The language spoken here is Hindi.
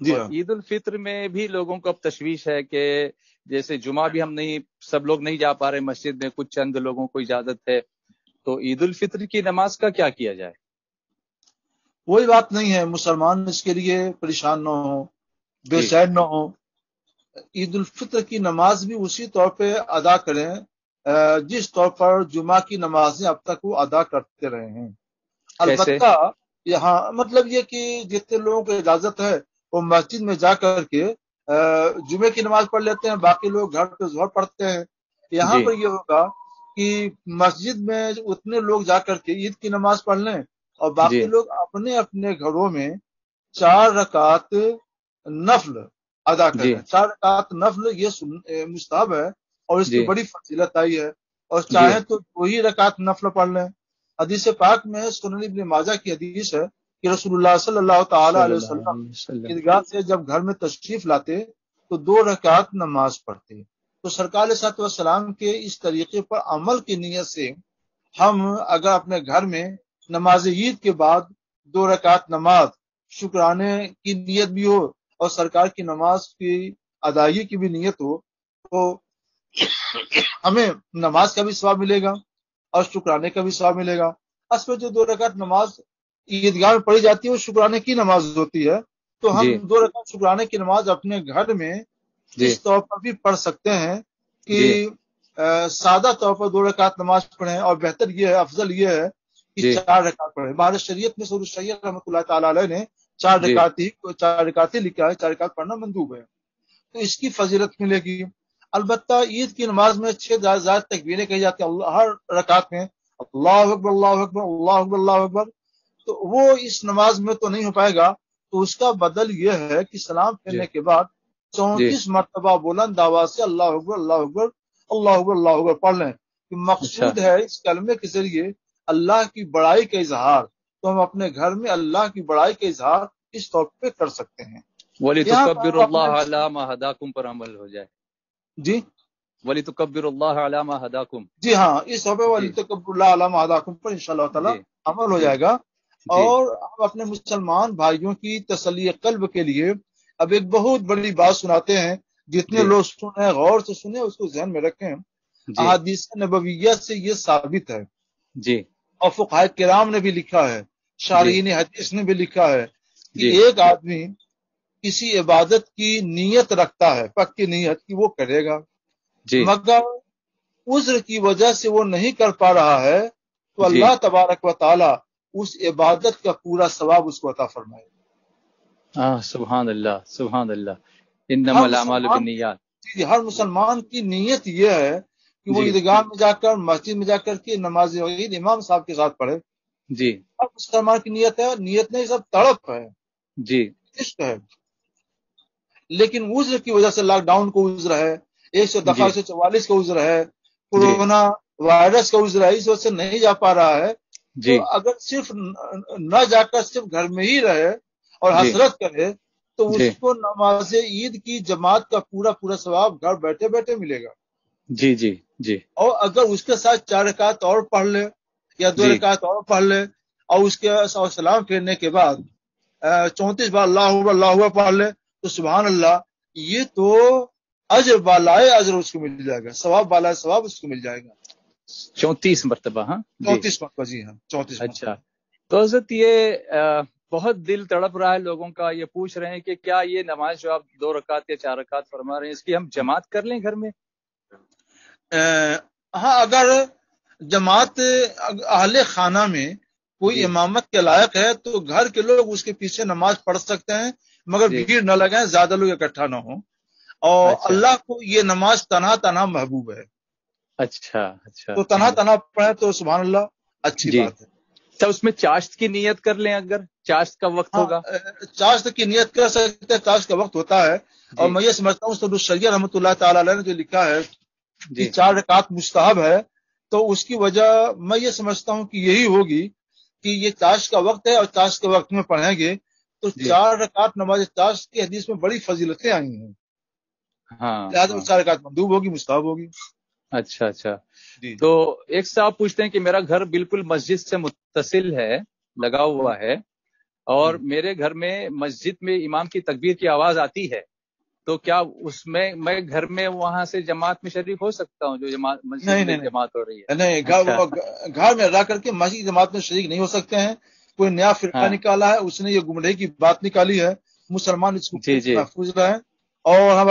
जी हाँ। ईद उल फित्र में भी लोगों को अब तशवीश है कि जैसे जुमा भी हम नहीं सब लोग नहीं जा पा रहे मस्जिद में कुछ चंद लोगों को इजाज़त है। तो ईद उल फित्र की नमाज़ का क्या किया जाए? कोई बात नहीं है मुसलमान इसके लिए परेशान न हो बेचैन न हो। ईद उल फित्र की नमाज़ भी उसी तौर पे अदा करें जिस तौर पर जुमा की नमाजें अब तक वो अदा करते रहे हैं। अलबत्ता यहाँ मतलब ये कि जितने लोगों को इजाज़त है वो मस्जिद में जा करके जुमे की नमाज़ पढ़ लेते हैं बाकी लोग घर पे जोहर पढ़ते हैं। यहाँ पर ये होगा कि मस्जिद में उतने लोग जा करके ईद की नमाज़ पढ़ लें और बाकी लोग अपने अपने घरों में चार रकात नफल अदा। करें। चार रकात नफल ये मुस्ताहब है और इसकी बड़ी फजीलत आई है। और चाहे तो वही रकात नफल पढ़ लें। हदीस पाक में सुनन इब्न माजा की हदीस है कि रसूलुल्लाह सल्लल्लाहु अलैहि वसल्लम ईदगाह से जब घर में तशरीफ़ लाते तो दो रकात नमाज़ पढ़ते। तो सरकार सलाम के इस तरीके पर अमल की नीयत से हम अगर अपने घर में नमाज़ ईद के बाद दो रकात नमाज़ शुक्राने की नीयत भी हो और सरकार की नमाज़ की अदायगी की भी नीयत हो तो हमें नमाज़ का भी स्वाब मिलेगा और शुक्राने का भी स्वाब मिलेगा। असल जो दो रकात नमाज़ ईदगाह में पढ़ी जाती है वो शुक्राने की नमाज़ होती है। तो हम दो रकात शुक्राने की नमाज़ अपने घर में इस तौर पर भी पढ़ सकते हैं कि। सादा तौर पर दो रकात नमाज़ पढ़े और बेहतर ये है अफजल ये है कि चार रकात पढ़े। हमारे शरीयत में सैयद रहमतुल्लाह ताला ने चार। रकात ही चार रकात लिखा है चार रकात पढ़ना मंदूब है। तो इसकी फजीलत मिलेगी। अलबत्ता ईद की नमाज़ में छह ज़्यादा तकबीरें कही जाती है। हर रकात में अल्लाह अकबर अल्लाह अकबर अल्लाह अकबर अल्लाह अकबर। तो वो इस नमाज़ में तो नहीं हो पाएगा। तो उसका बदल यह है कि सलाम फेरने के बाद चौंतीस मरतबा बुलंद आवाज़ से अल्लाह अकबर अल्लाह अकबर अल्लाह अकबर अल्लाह अकबर पढ़ लें कि मकसूद अच्छा। है इस कलमे के ज़रिए अल्लाह की बड़ाई का इजहार। तो हम अपने घर में अल्लाह की बड़ाई का इजहार इस तौर पे कर सकते हैं। वली यहाँ पर तुकब्बिरुल्लाह अला मा हदाकुम पर अमल हो जाए। जी। वली अला मा हदाकुम। जी हाँ इस तौर पे वाली अला महादाकुम पर ताला अमल हो जाएगा। और हम अपने मुसलमान भाइयों की तसली कल्ब के लिए अब एक बहुत बड़ी बात सुनाते हैं। जितने लोग सुने गौर से सुने उसको जहन में रखें। अहादीस नबविया से ये साबित है। जी। और फुकाय किराम ने भी लिखा है। शारीन हदीस ने भी लिखा है कि एक आदमी किसी इबादत की नीयत रखता है पक्की नीयत की वो करेगा। जी। मगर उज्र की वजह से वो नहीं कर पा रहा है तो अल्लाह तबारक व ताला उस इबादत का पूरा सवाब उसको अता फरमाए। हाँ सुबहान अल्लाह सुबहान अल्लाह हर मुसलमान की नीयत ये है कि वो। ईदगाह में जाकर मस्जिद में जाकर के नमाज़ ईद इमाम साहब के साथ पढ़े। जी। अब मुसलमान की नीयत है नीयत नहीं सब तड़प है। जी। इश्क है। लेकिन उज्र की वजह से लॉकडाउन को उज्र है एक सौ दफ़ा। एक सौ चौवालीस का उज्र है कोरोना वायरस का उज्र है इस वजह से नहीं जा पा रहा है। जी। तो अगर सिर्फ़ न जाकर सिर्फ़ घर में ही रहे और हसरत करे तो उसको नमाज़ ईद की जमात का पूरा पूरा सवाब घर बैठे बैठे मिलेगा। जी जी जी। और अगर उसके साथ चार रकात और पढ़ ले या दो। रकात और पढ़ ले और उसके और सलाम फेरने के बाद चौंतीस बार अल्लाह अल्लाह पढ़ ले तो सुबहान अल्लाह ये तो अजर बालाए अजर उसको मिल जाएगा सवाब बालाए सवाब उसको मिल जाएगा। चौंतीस मरतबा हाँ? जी। चौंतीस मरतबा जी हाँ चौंतीस अच्छा। तो हज़रत ये बहुत दिल तड़प रहा है लोगों का ये पूछ रहे हैं कि क्या ये नमाज़ जो आप दो रकात या चार रकात फरमा रहे हैं इसकी हम जमात कर लें घर में? अ, हाँ अगर जमात अहले खाना में कोई इमामत के लायक है तो घर के लोग उसके पीछे नमाज़ पढ़ सकते हैं मगर भीड़ न लगाएँ ज़्यादा लोग इकट्ठा ना हो। और अच्छा। अल्लाह को ये नमाज़ तना तना महबूब है। अच्छा अच्छा। तो तना तना पढ़े तो सुबह अल्लाह अच्छी बात है। अच्छा उसमें चाश्त की नियत कर लें अगर? चाश्त का वक्त हाँ, होगा। चाश्त की नियत कर सकते हैं चाश्त का वक्त होता है। और मैं ये समझता हूँ सदुल शरिया रहमतुल्लाह ताला ने जो लिखा है कि चार रकात मुस्तहब है तो उसकी वजह मैं ये समझता हूँ कि यही होगी कि ये ताश का वक्त है और ताश के वक्त में पढ़ेंगे तो चार रकात नमाज़ ताश की हदीस में बड़ी फजीलतें आई हैं। हाँ, लिहाजा हाँ। चार रकात मंदूब होगी मुस्तहब होगी। अच्छा अच्छा। तो एक साहब पूछते हैं कि मेरा घर बिल्कुल मस्जिद से मुतसिल है लगा हुआ है और मेरे घर में मस्जिद में इमाम की तकबीर की आवाज़ आती है तो क्या उसमें मैं घर में वहाँ से जमात में शरीक हो सकता हूँ जो जमात मस्जिद नहीं, में नहीं, जमात हो रही है? नहीं घर घर में रह करके मस्जिद जमात में शरीक नहीं हो सकते हैं कोई नया फिरका हाँ। निकाला है उसने ये गुमराही की बात निकाली है मुसलमान इसको जी, जी। महफूज रहे और हम